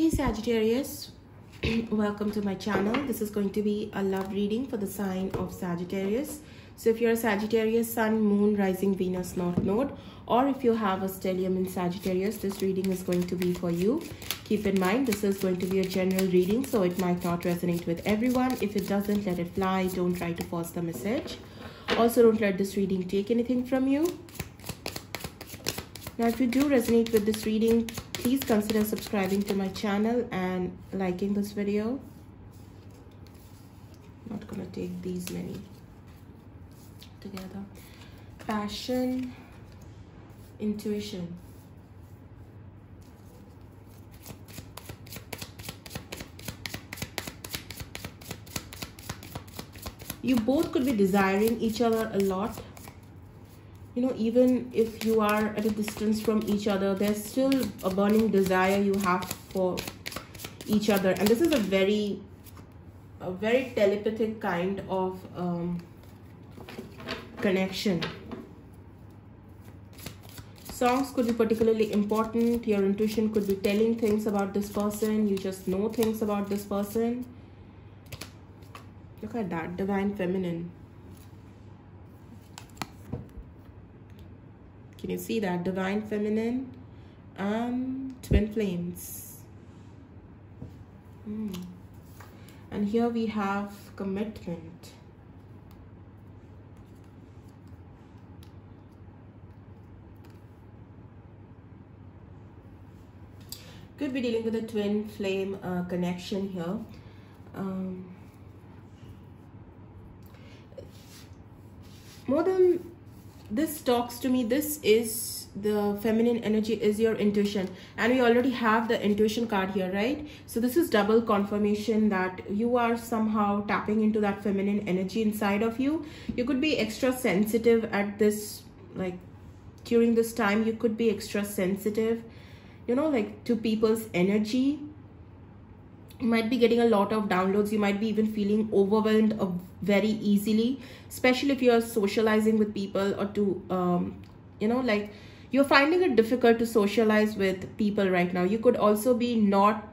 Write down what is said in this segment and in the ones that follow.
Hey Sagittarius, welcome to my channel. This is going to be a love reading for the sign of Sagittarius. So if you're a Sagittarius, Sun, Moon, Rising, Venus, North Node, or if you have a stellium in Sagittarius, this reading is going to be for you. Keep in mind, this is going to be a general reading, so it might not resonate with everyone. If it doesn't, let it fly. Don't try to force the message. Also, don't let this reading take anything from you. Now, if you do resonate with this reading, please consider subscribing to my channel and liking this video. Not gonna take these many together. Passion intuition. You both could be desiring each other a lot you know even if you are at a distance from each other there's still a burning desire you have for each other. And this is a very a very telepathic kind of um, connection. Songs could be particularly important. Your intuition could be telling things about this person. You just know things about this person. Look at that divine feminine Can you see that? Divine Feminine and Twin Flames. Mm. And here we have commitment. Could be dealing with a twin flame uh, connection here. Um, more than this talks to me this is the feminine energy is your intuition. And we already have the intuition card here right? So this is double confirmation that you are somehow tapping into that feminine energy inside of you. You could be extra sensitive at this like during this time you could be extra sensitive you know like to people's energy you might be getting a lot of downloads. You might be even feeling overwhelmed very easily especially if you're socializing with people or to um, you know like you're finding it difficult to socialize with people right now. You could also be not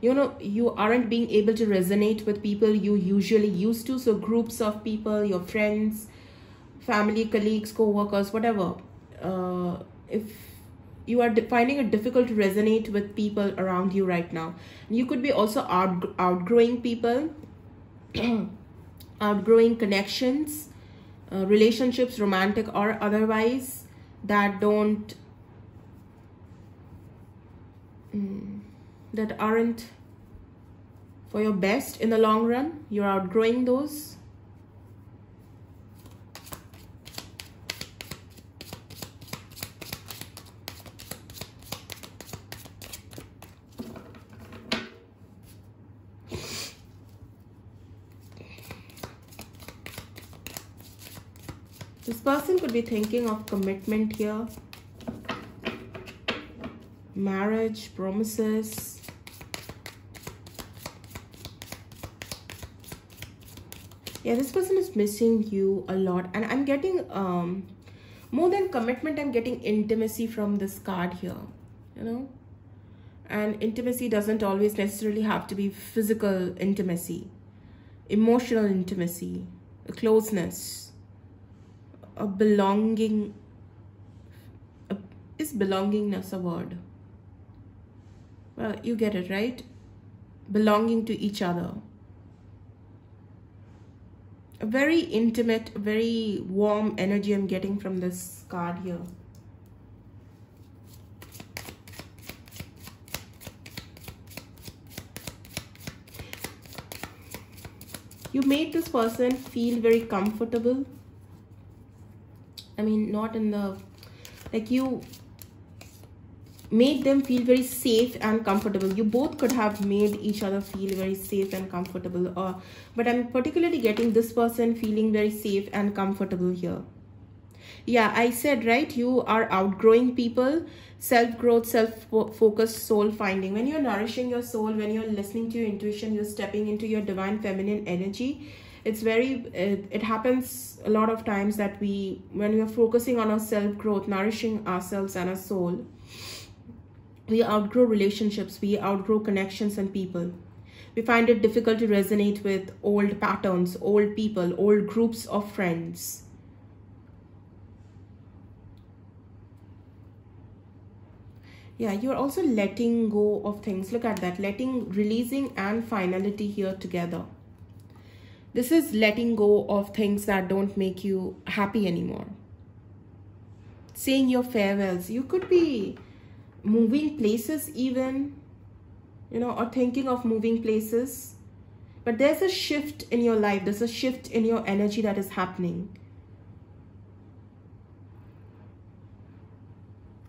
you know you aren't being able to resonate with people you usually used to. So groups of people your friends family colleagues co-workers whatever. Uh, if you are finding it difficult to resonate with people around you right now. You could be also out, outgrowing people outgrowing connections uh, relationships romantic or otherwise that don't mm, that aren't for your best in the long run. You're outgrowing those person could be thinking of commitment here. Marriage, promises. Yeah, this person is missing you a lot. And I'm getting um, more than commitment, I'm getting intimacy from this card here. You know? And intimacy doesn't always necessarily have to be physical intimacy. Emotional intimacy, closeness a belonging a, is belongingness a word? Well you get it right? Belonging to each other. A very intimate very warm energy i'm getting from this card here. You made this person feel very comfortable I mean, not in the, like you made them feel very safe and comfortable. You both could have made each other feel very safe and comfortable. Or, uh, but I'm particularly getting this person feeling very safe and comfortable here. Yeah, I said, right, you are outgrowing people, self-growth, self-focused soul finding. When you're nourishing your soul, when you're listening to your intuition, you're stepping into your divine feminine energy it's very it, it happens a lot of times that we when we are focusing on our self growth nourishing ourselves and our soul we outgrow relationships we outgrow connections and people. We find it difficult to resonate with old patterns old people old groups of friends. Yeah you're also letting go of things. Look at that. Letting releasing and finality here together this is letting go of things that don't make you happy anymore. Saying your farewells. You could be moving places even you know or thinking of moving places. But there's a shift in your life. There's a shift in your energy that is happening.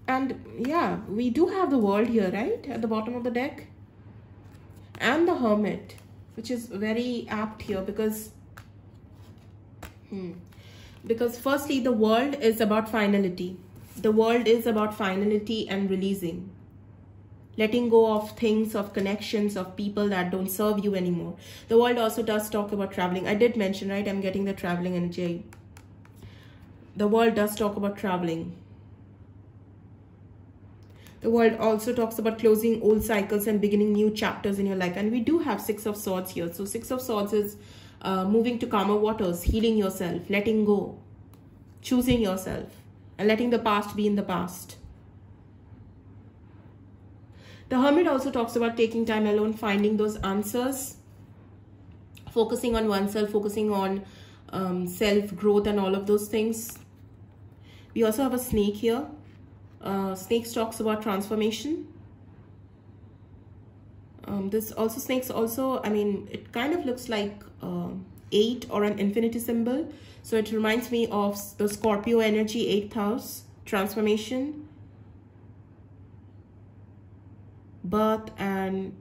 And yeah we do have the world here right? At the bottom of the deck. And the hermit which is very apt here because hmm, because firstly the world is about finality. The world is about finality and releasing. Letting go of things of connections of people that don't serve you anymore. The world also does talk about traveling. I did mention right i'm getting the traveling energy. The world does talk about traveling the world also talks about closing old cycles and beginning new chapters in your life. And we do have Six of Swords here. So Six of Swords is uh, moving to calmer waters, healing yourself, letting go, choosing yourself, and letting the past be in the past. The Hermit also talks about taking time alone, finding those answers, focusing on oneself, focusing on um, self-growth and all of those things. We also have a snake here uh, snakes talks about transformation. Um, this also snakes also i mean it kind of looks like uh, eight or an infinity symbol. So it reminds me of the scorpio energy eighth house transformation. Birth and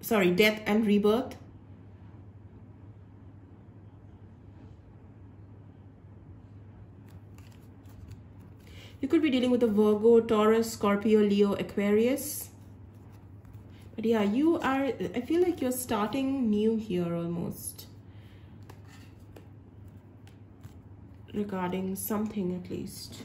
sorry death and rebirth You could be dealing with a Virgo, Taurus, Scorpio, Leo, Aquarius. But yeah, you are, I feel like you're starting new here almost. Regarding something at least.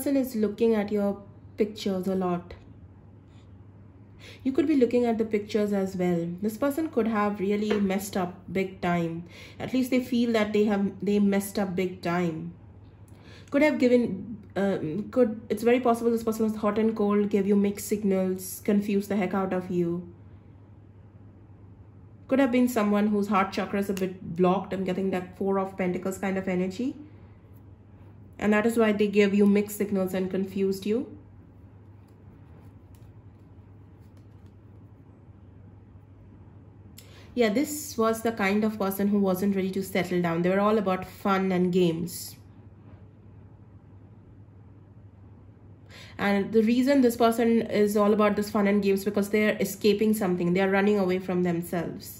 Person is looking at your pictures a lot. You could be looking at the pictures as well. This person could have really messed up big time. At least they feel that they have they messed up big time. Could have given uh, could it's very possible this person was hot and cold gave you mixed signals confused the heck out of you. Could have been someone whose heart chakra is a bit blocked i'm getting that four of pentacles kind of energy and that is why they gave you mixed signals and confused you. Yeah this was the kind of person who wasn't ready to settle down. They were all about fun and games. And the reason this person is all about this fun and games because they're escaping something. They are running away from themselves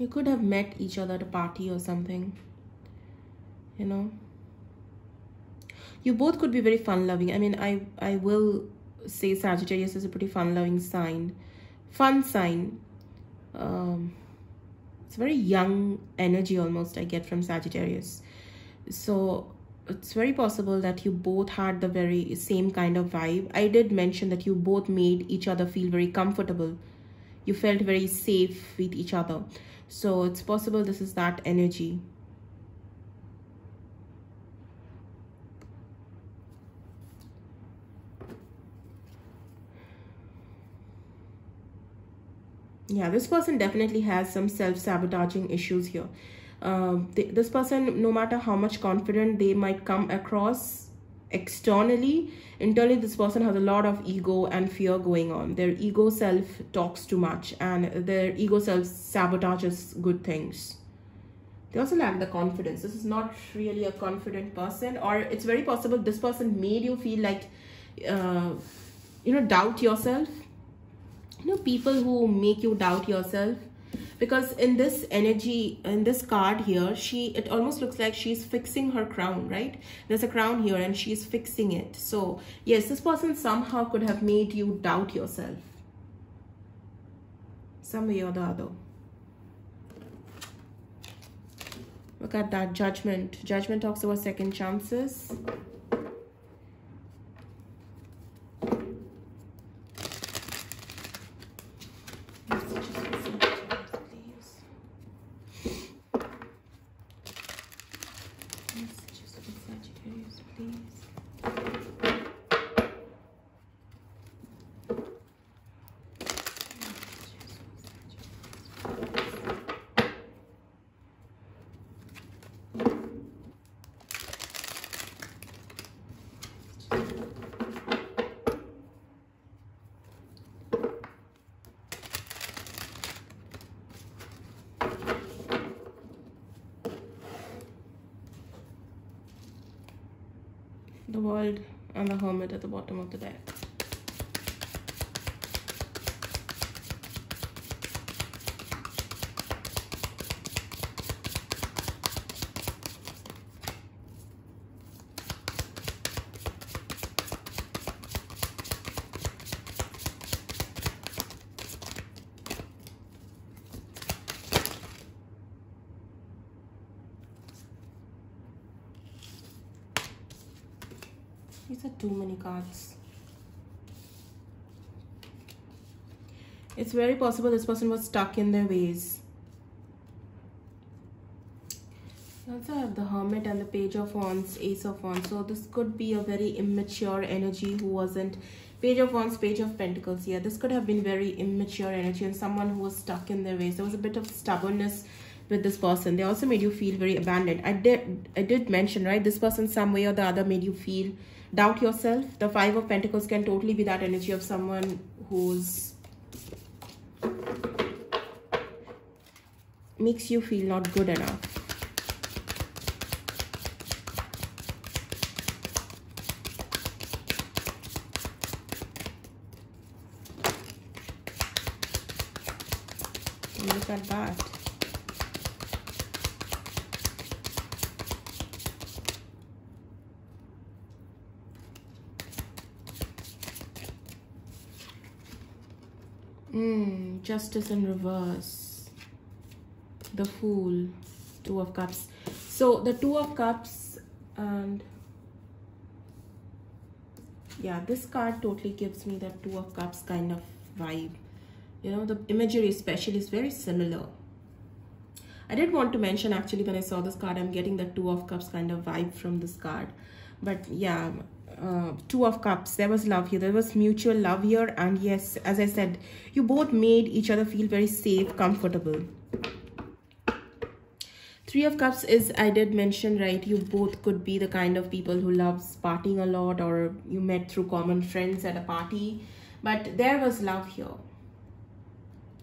you could have met each other at a party or something you know. You both could be very fun loving i mean i i will say sagittarius is a pretty fun loving sign. Fun sign. Um it's very young energy almost i get from sagittarius. So it's very possible that you both had the very same kind of vibe. I did mention that you both made each other feel very comfortable you felt very safe with each other. So it's possible this is that energy. Yeah this person definitely has some self-sabotaging issues here. Um, th this person no matter how much confident they might come across externally internally this person has a lot of ego and fear going on. Their ego self talks too much and their ego self sabotages good things. They also lack the confidence. This is not really a confident person or it's very possible this person made you feel like uh, you know doubt yourself. You know people who make you doubt yourself because in this energy in this card here she it almost looks like she's fixing her crown right? There's a crown here and she's fixing it. So yes this person somehow could have made you doubt yourself. Some way or the other. Look at that judgment. Judgment talks about second chances the world and the hermit at the bottom of the deck. These are too many cards. It's very possible this person was stuck in their ways. Also have the Hermit and the Page of Wands, Ace of Wands. So this could be a very immature energy who wasn't Page of Wands, Page of Pentacles. Yeah, this could have been very immature energy and someone who was stuck in their ways. There was a bit of stubbornness with this person. They also made you feel very abandoned. I did I did mention, right? This person some way or the other made you feel doubt yourself. The five of pentacles can totally be that energy of someone who's makes you feel not good enough. Look at that Mm, justice in reverse. The Fool. Two of Cups. So the Two of Cups and yeah, this card totally gives me that Two of Cups kind of vibe. You know, the imagery especially is very similar. I did want to mention actually when I saw this card, I'm getting the Two of Cups kind of vibe from this card. But yeah, uh, two of cups. There was love here. There was mutual love here. And yes as i said you both made each other feel very safe comfortable. Three of cups is i did mention right you both could be the kind of people who loves partying a lot or you met through common friends at a party. But there was love here.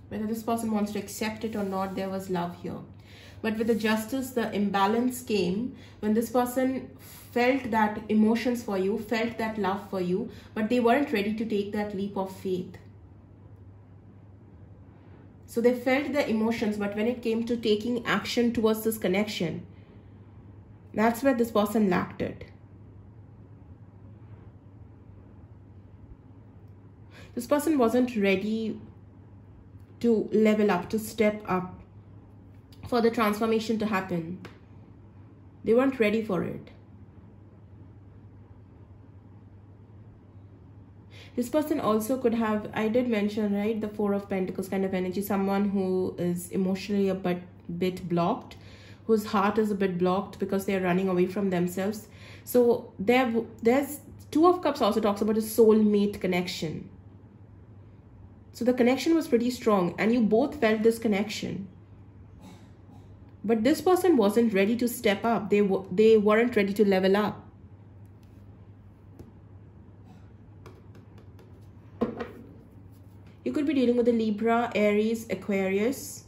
Whether this person wants to accept it or not there was love here. But with the justice the imbalance came when this person felt that emotions for you, felt that love for you, but they weren't ready to take that leap of faith. So they felt the emotions, but when it came to taking action towards this connection, that's where this person lacked it. This person wasn't ready to level up, to step up, for the transformation to happen. They weren't ready for it. This person also could have i did mention right the four of pentacles kind of energy someone who is emotionally a bit bit blocked whose heart is a bit blocked because they're running away from themselves. So there there's two of cups also talks about a soulmate connection. So the connection was pretty strong and you both felt this connection. But this person wasn't ready to step up. They they weren't ready to level up You could be dealing with a Libra, Aries, Aquarius.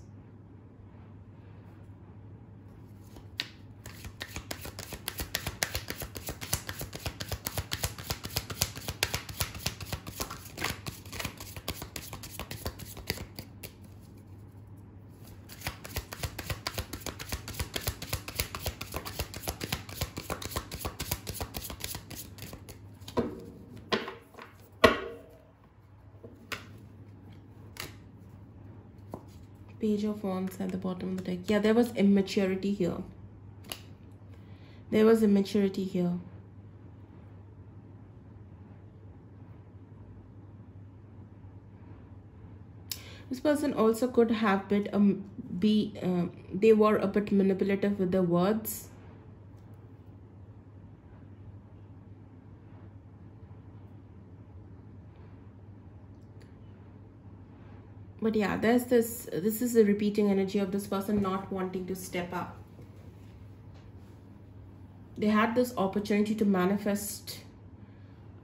Page of Wands at the bottom of the deck. Yeah, there was immaturity here. There was immaturity here. This person also could have bit um be uh, they were a bit manipulative with their words. But yeah, there's this this is the repeating energy of this person not wanting to step up. They had this opportunity to manifest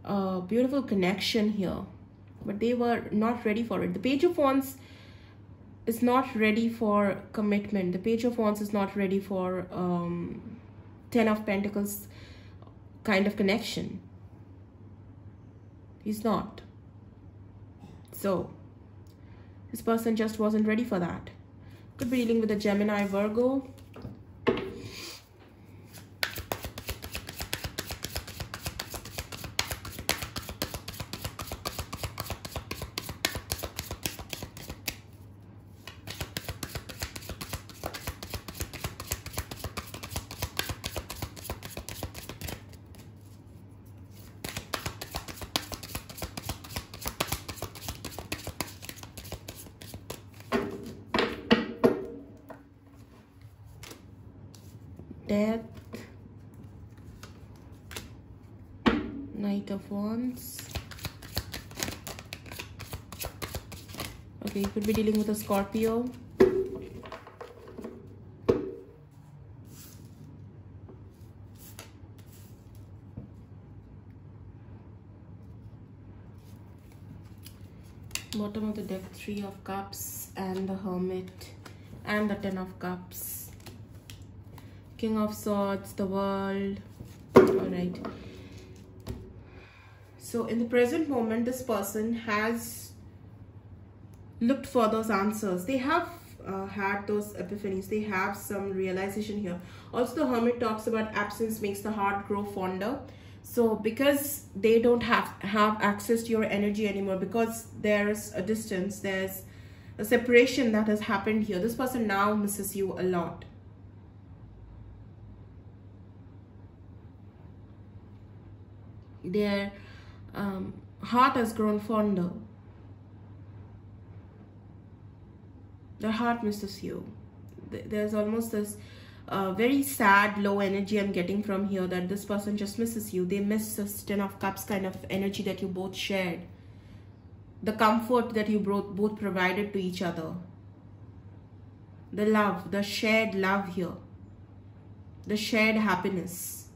a beautiful connection here but they were not ready for it. The Page of Wands is not ready for commitment. The Page of Wands is not ready for um, Ten of Pentacles kind of connection. He's not. So, this person just wasn't ready for that. Could be dealing with a Gemini, Virgo, death knight of wands. Okay you could be dealing with a scorpio. Bottom of the deck three of cups and the hermit and the ten of cups King of Swords, the World. Alright. So in the present moment, this person has looked for those answers. They have uh, had those epiphanies. They have some realization here. Also, the Hermit talks about absence makes the heart grow fonder. So because they don't have, have access to your energy anymore, because there's a distance, there's a separation that has happened here. This person now misses you a lot their um, heart has grown fonder. Their heart misses you. There's almost this uh, very sad, low energy I'm getting from here that this person just misses you. They miss this Ten of Cups kind of energy that you both shared. The comfort that you both, both provided to each other. The love, the shared love here. The shared happiness.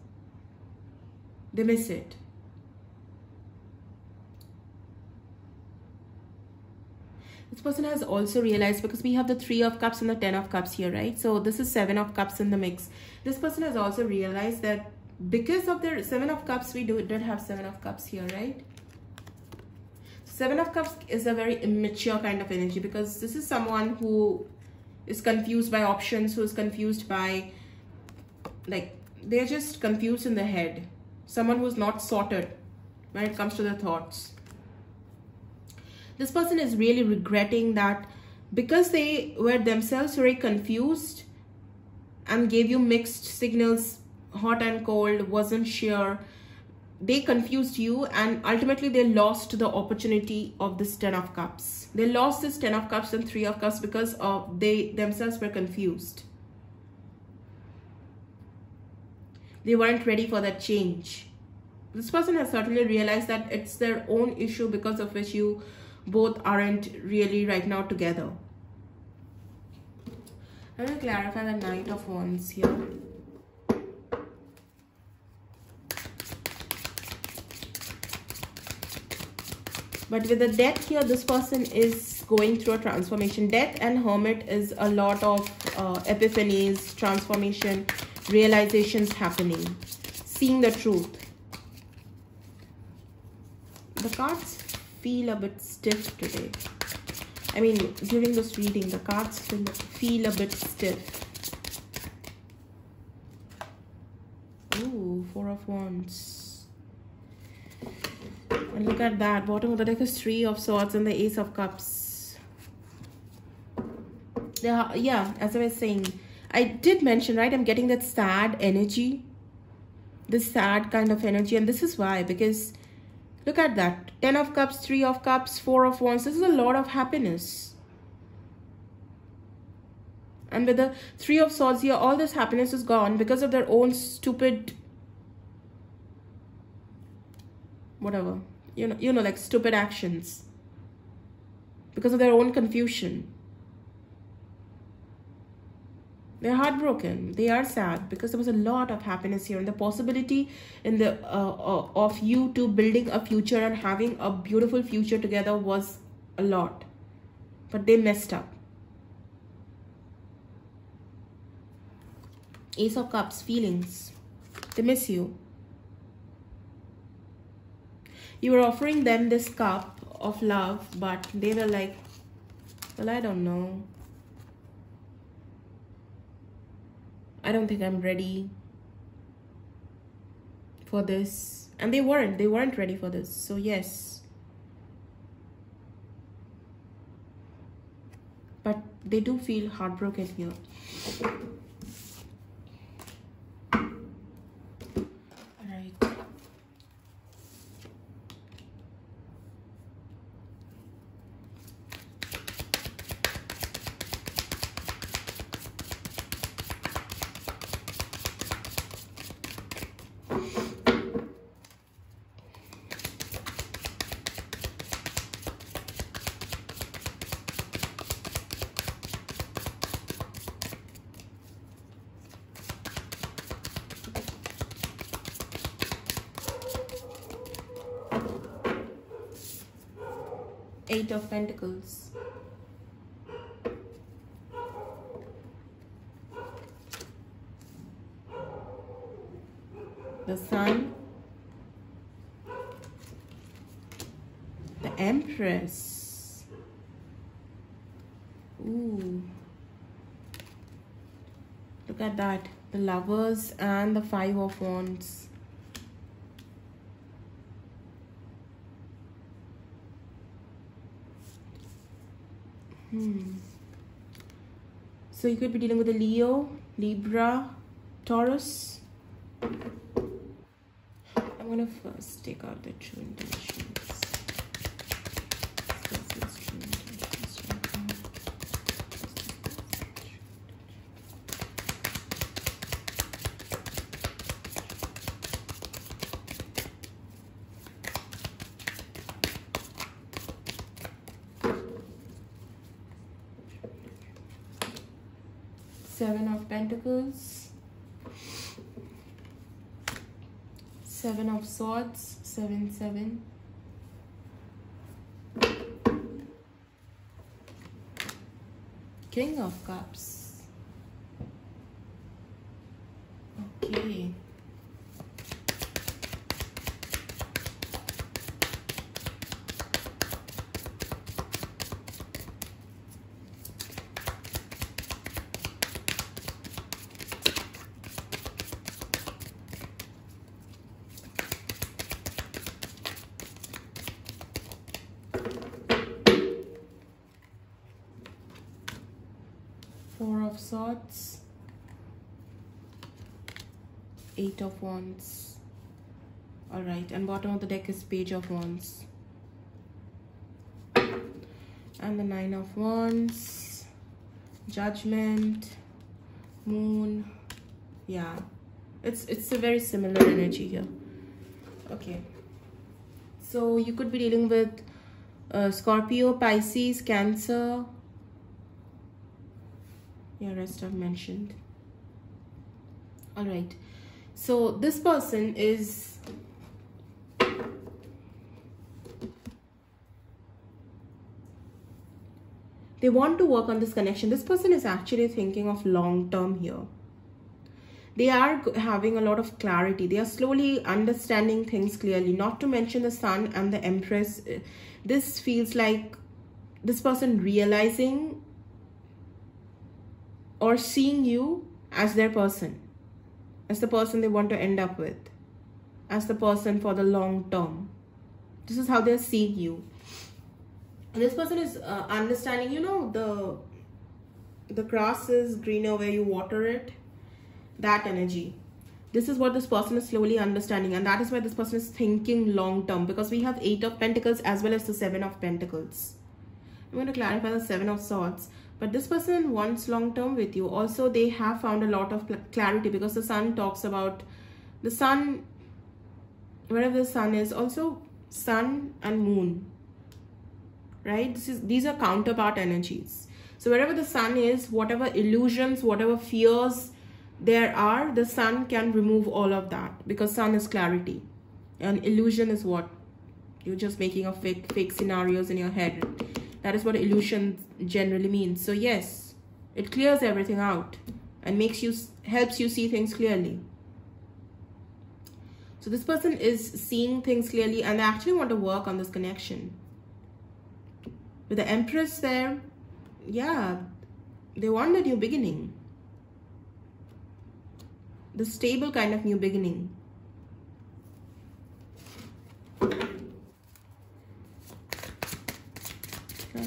They miss it. This person has also realized because we have the three of cups and the ten of cups here right? So this is seven of cups in the mix. This person has also realized that because of their seven of cups we do did have seven of cups here right? Seven of cups is a very immature kind of energy because this is someone who is confused by options who is confused by like they're just confused in the head. Someone who's not sorted when it comes to their thoughts this person is really regretting that because they were themselves very confused and gave you mixed signals hot and cold wasn't sure they confused you and ultimately they lost the opportunity of this ten of cups. They lost this ten of cups and three of cups because of they themselves were confused. They weren't ready for that change. This person has certainly realized that it's their own issue because of which you both aren't really right now together. I will clarify the Knight of Wands here. But with the death here, this person is going through a transformation. Death and Hermit is a lot of uh, epiphanies, transformation, realizations happening. Seeing the truth. The cards feel a bit stiff today. I mean, during this reading, the cards feel a bit stiff. Ooh, Four of Wands. And look at that. Bottom of the deck is Three of Swords and the Ace of Cups. Yeah, yeah, as I was saying, I did mention, right? I'm getting that sad energy, this sad kind of energy. And this is why, because look at that. 10 of cups, 3 of cups, 4 of wands. This is a lot of happiness. And with the 3 of swords here, all this happiness is gone because of their own stupid, whatever, you know, you know, like stupid actions. Because of their own confusion they're heartbroken. They are sad because there was a lot of happiness here and the possibility in the uh, uh, of you two building a future and having a beautiful future together was a lot. But they messed up. Ace of cups feelings. They miss you. You were offering them this cup of love but they were like well i don't know I don't think I'm ready for this. And they weren't. They weren't ready for this. So yes. But they do feel heartbroken here. Eight of Pentacles. The Sun. The Empress. Ooh. Look at that. The Lovers and the Five of Wands. Hmm. So you could be dealing with a Leo, Libra, Taurus. I'm going to first take out the true intentions. Seven of Pentacles. Seven of Swords. Seven, seven. King of Cups. Okay. Four of Swords. Eight of Wands. Alright, and bottom of the deck is Page of Wands. And the Nine of Wands. Judgment. Moon. Yeah. It's, it's a very similar energy here. Okay. So you could be dealing with uh, Scorpio, Pisces, Cancer, yeah rest i've mentioned. All right so this person is they want to work on this connection. This person is actually thinking of long term here. They are having a lot of clarity. They are slowly understanding things clearly. Not to mention the sun and the empress. This feels like this person realizing or seeing you as their person, as the person they want to end up with, as the person for the long term. This is how they're seeing you. This person is uh, understanding, you know, the the grass is greener where you water it that energy this is what this person is slowly understanding and that is why this person is thinking long term because we have eight of pentacles as well as the seven of pentacles i'm going to clarify the seven of swords but this person wants long term with you. Also they have found a lot of clarity because the sun talks about the sun wherever the sun is also sun and moon right? This is these are counterpart energies. So wherever the sun is whatever illusions whatever fears there are the sun can remove all of that because sun is clarity. And illusion is what? You're just making a fake fake scenarios in your head that is what illusion generally means. So yes it clears everything out and makes you helps you see things clearly. So this person is seeing things clearly and they actually want to work on this connection. With the empress there yeah they want a new beginning. The stable kind of new beginning. So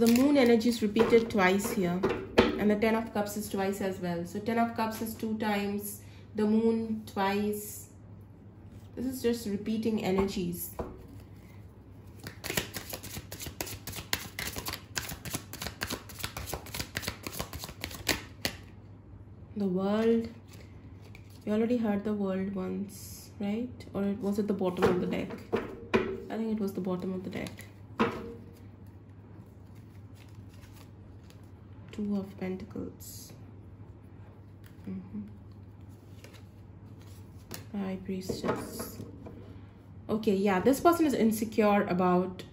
the moon energy is repeated twice here and the ten of cups is twice as well. So ten of cups is two times the moon twice this is just repeating energies. The world you already heard the world once right? Or it was it the bottom of the deck? I think it was the bottom of the deck. Two of pentacles. Mm -hmm. Priestess. Okay yeah this person is insecure about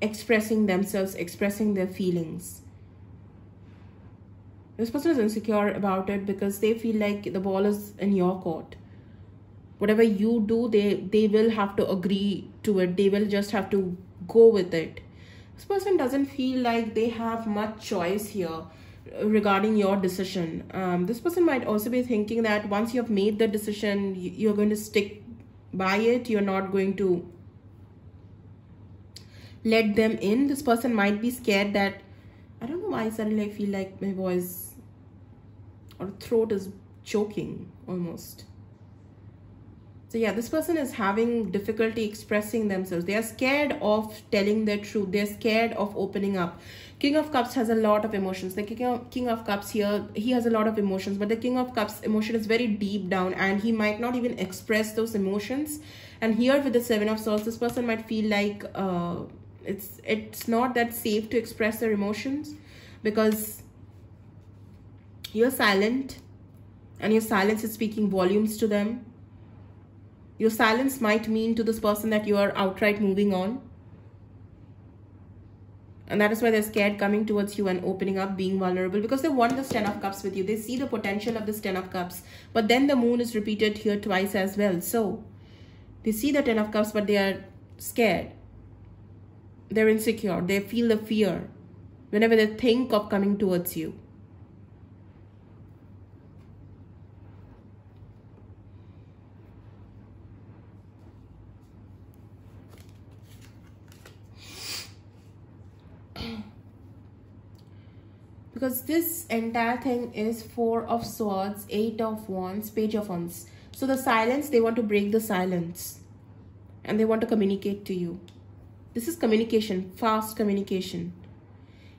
expressing themselves expressing their feelings. This person is insecure about it because they feel like the ball is in your court. Whatever you do they they will have to agree to it. They will just have to go with it. This person doesn't feel like they have much choice here regarding your decision. Um, this person might also be thinking that once you have made the decision you're going to stick by it. You're not going to let them in. This person might be scared that i don't know why suddenly i feel like my voice or throat is choking almost. So yeah this person is having difficulty expressing themselves. They are scared of telling their truth. They're scared of opening up king of cups has a lot of emotions. The king of, king of cups here he has a lot of emotions but the king of cups emotion is very deep down and he might not even express those emotions. And here with the seven of swords this person might feel like uh, it's it's not that safe to express their emotions because you're silent and your silence is speaking volumes to them. Your silence might mean to this person that you are outright moving on. And that is why they're scared coming towards you and opening up, being vulnerable because they want this 10 of cups with you. They see the potential of this 10 of cups. But then the moon is repeated here twice as well. So they see the 10 of cups, but they are scared. They're insecure. They feel the fear whenever they think of coming towards you. Because this entire thing is four of swords eight of wands page of wands. So the silence they want to break the silence. And they want to communicate to you. This is communication fast communication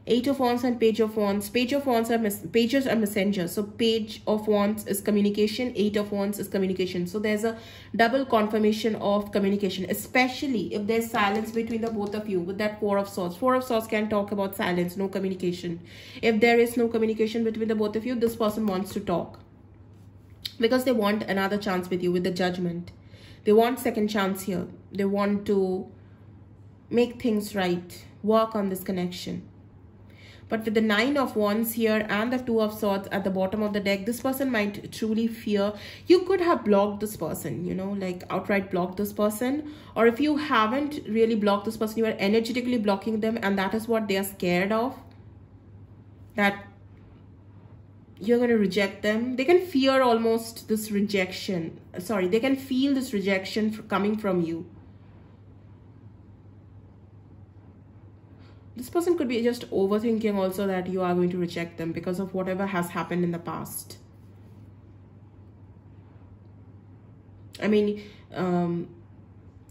Eight of Wands and Page of Wands. Page of Wands are pages are messengers. So Page of Wands is communication. Eight of Wands is communication. So there's a double confirmation of communication, especially if there's silence between the both of you with that Four of Swords. Four of Swords can talk about silence, no communication. If there is no communication between the both of you, this person wants to talk because they want another chance with you with the judgment. They want second chance here. They want to make things right, work on this connection but with the nine of wands here and the two of swords at the bottom of the deck this person might truly fear. You could have blocked this person you know like outright blocked this person. Or if you haven't really blocked this person you are energetically blocking them and that is what they are scared of. That you're going to reject them. They can fear almost this rejection. Sorry they can feel this rejection coming from you this person could be just overthinking also that you are going to reject them because of whatever has happened in the past. I mean um,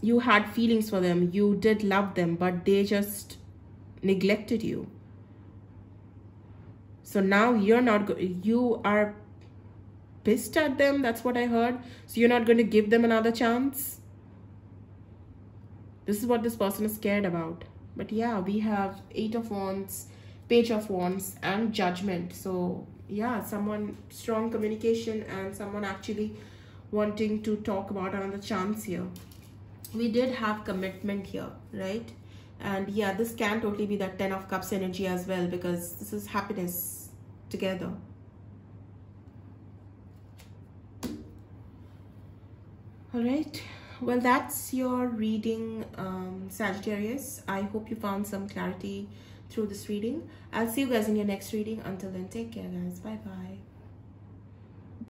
you had feelings for them you did love them but they just neglected you. So now you're not you are pissed at them that's what i heard. So you're not going to give them another chance? This is what this person is scared about but yeah we have eight of wands page of wands and judgment so yeah someone strong communication and someone actually wanting to talk about another chance here we did have commitment here right and yeah this can totally be that 10 of cups energy as well because this is happiness together. All right. Well, that's your reading, um, Sagittarius. I hope you found some clarity through this reading. I'll see you guys in your next reading. Until then, take care, guys. Bye-bye.